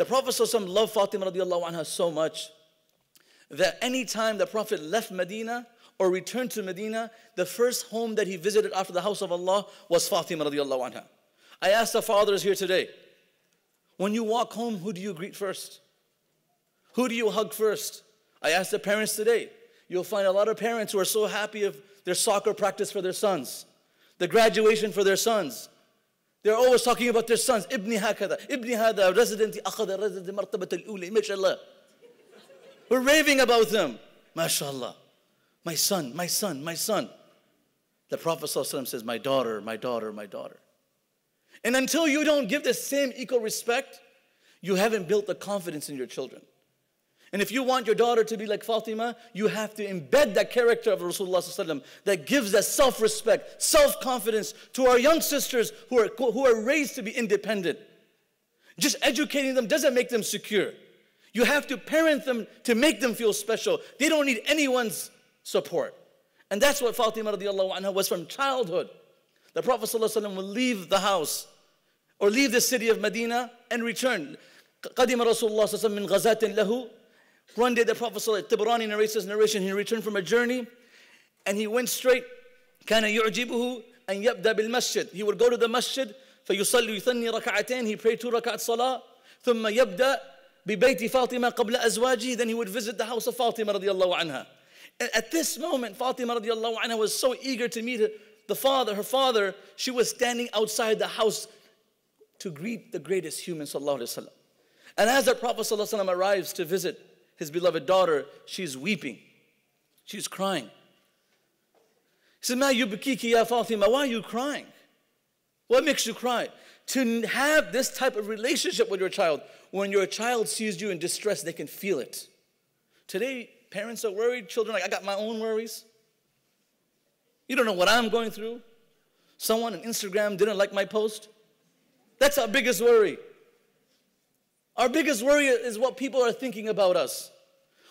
The Prophet loved Fatima radiallahu anha so much that anytime the Prophet left Medina or returned to Medina, the first home that he visited after the house of Allah was Fatima radiallahu anha. I asked the fathers here today, when you walk home, who do you greet first? Who do you hug first? I asked the parents today. You'll find a lot of parents who are so happy of their soccer practice for their sons, the graduation for their sons. They're always talking about their sons. Ibn hakada, Ibn hada, resident akhada, resident martabat al-uli, mashallah. We're raving about them. Mashallah. My son, my son, my son. The Prophet says, My daughter, my daughter, my daughter. And until you don't give the same equal respect, you haven't built the confidence in your children. And if you want your daughter to be like Fatima, you have to embed that character of Rasulullah that gives that self respect, self confidence to our young sisters who are, who are raised to be independent. Just educating them doesn't make them secure. You have to parent them to make them feel special. They don't need anyone's support. And that's what Fatima radiallahu anha was from childhood. The Prophet ﷺ will leave the house or leave the city of Medina and return. قدم رسول الله صلى الله عليه وسلم من غزاة له one day the Prophet Tabarani narrates his narration. He returned from a journey and he went straight. كان يعجبه أن يبدأ بالمسجد. He would go to the masjid فيصلي يثني ركعتين. He prayed two ركعات صلاة. ثم يبدأ ببيت فاطمة قبل أزواجه. Then he would visit the house of Fatima رضي الله عنها. And at this moment Fatima رضي الله عنها was so eager to meet the father, her father. She was standing outside the house to greet the greatest human صلى الله عليه وسلم. And as the Prophet صلى الله عليه وسلم arrives to visit his beloved daughter, she's weeping. She's crying. He said, Ma yubkiki ya Fatima, why are you crying? What makes you cry? To have this type of relationship with your child, when your child sees you in distress, they can feel it. Today, parents are worried, children like, I got my own worries. You don't know what I'm going through. Someone on Instagram didn't like my post. That's our biggest worry. Our biggest worry is what people are thinking about us.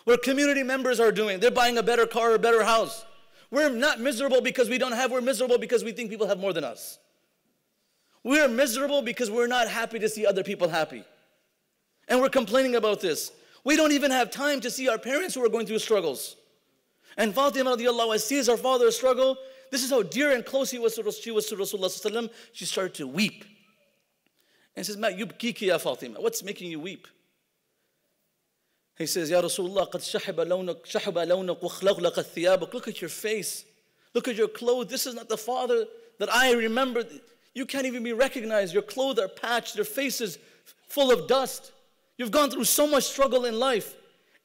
What community members are doing. They're buying a better car or a better house. We're not miserable because we don't have, we're miserable because we think people have more than us. We're miserable because we're not happy to see other people happy. And we're complaining about this. We don't even have time to see our parents who are going through struggles. And Fatima radiallahu sees her father struggle. This is how dear and close he was to, she was to Rasulullah. She started to weep And says, Ma yubkiki ya Fatima. What's making you weep? He says, Ya Rasulullah, قد شحب لونك شحب لونك وخلغلق ثيابك. Look at your face. Look at your clothes. This is not the father that I remember. You can't even be recognized. Your clothes are patched. Your face is full of dust. You've gone through so much struggle in life.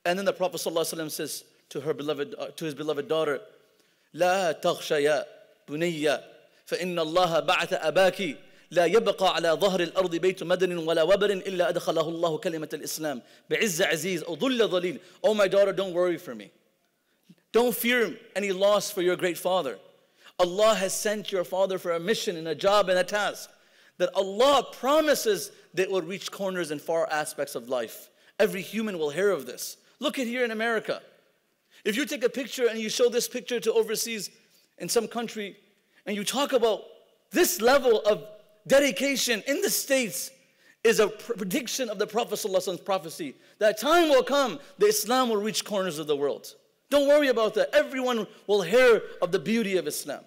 And then the Prophet ﷺ says to her beloved, uh, to his beloved daughter, لا تغشى يا بني فإن الله بعث أباك لا يبقى على ظهر الأرض بيت مدن ولا وبر إلا أدخله الله كلمة الإسلام بعز عزيز أو ظل ظليل Oh my daughter don't worry for me Don't fear any loss for your great father Allah has sent your father for a mission and a job and a task that Allah promises that will reach corners and far aspects of life. Every human will hear of this. Look at here in America. If you take a picture and you show this picture to overseas in some country and you talk about this level of dedication in the States is a prediction of the Prophet's prophecy that time will come, the Islam will reach corners of the world. Don't worry about that. Everyone will hear of the beauty of Islam.